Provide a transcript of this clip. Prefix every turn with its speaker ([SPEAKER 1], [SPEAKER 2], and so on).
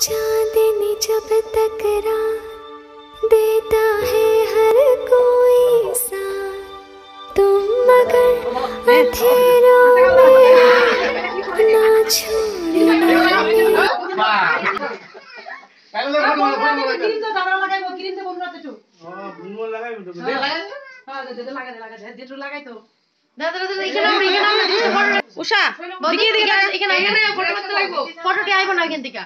[SPEAKER 1] चांदनी जब तकरार देता है हर कोई सा तुम मगर अंधेरों में ना छोड़ना
[SPEAKER 2] উষা দিকে এখানে ফটো করতে ফটোটি আইবো না এখান থেকে